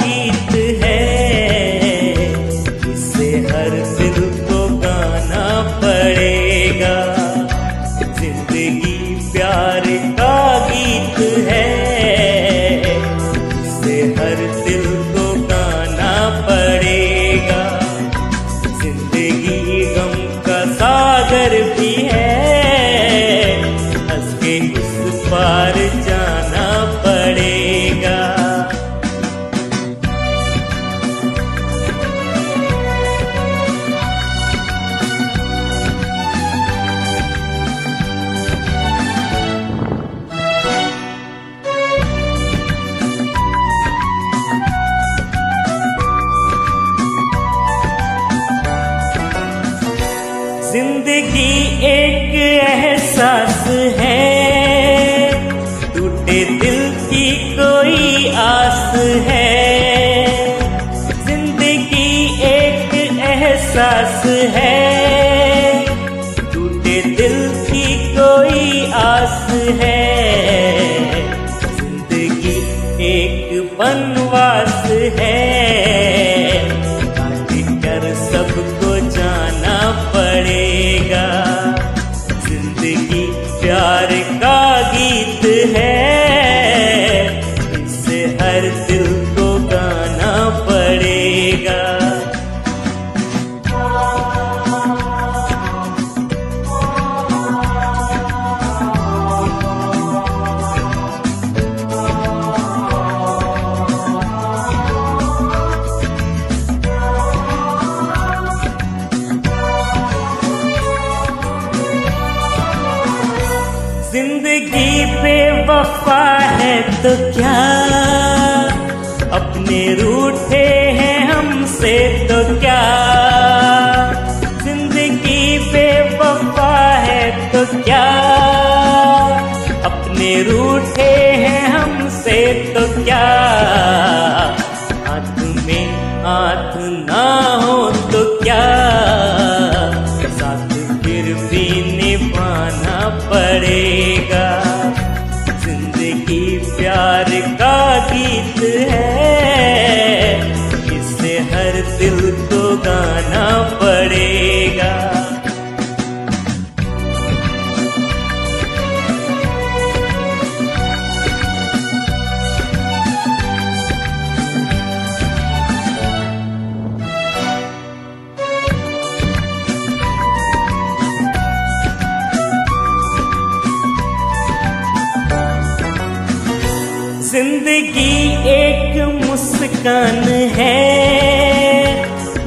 गीत है। इसे हर दिल को गाना पड़ेगा। ज़िंदगी प्यार एहसास है। टूटे दिल की कोई आस है। ज़िंदगी एक बनवास ज़िंदगी पे वफा है तो क्या? अपने रूठे हैं हमसे तो क्या? ज़िंदगी पे वफा है तो क्या? अपने रूठे हैं हमसे तो क्या? प्यार का गीत है। इसे हर दिल को गाना पड़ेगा ज़िंदगी एक मुस्कान है।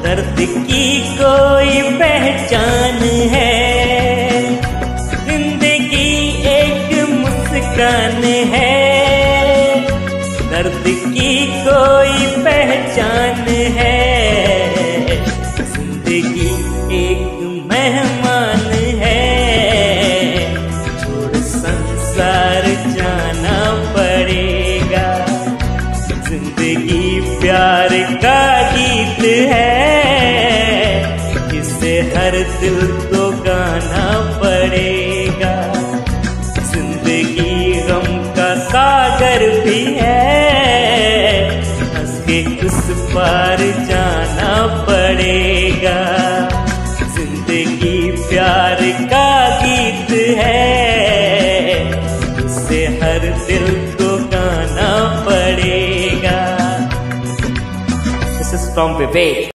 दर्द की कोई पहचान है। ज़िंदगी एक मुस्कान है। दर्द की कोई पहचान है। ज़िंदगी एक मेहमान है। प्यार का गीत है। इसे हर दिल को गाना पड़ेगा। ज़िंदगी गम का सागर भी है। हंस के उस पार जाना पड़ेगा। ज़िंदगी प्यार का गीत है। इसे हर दिल from Vivek.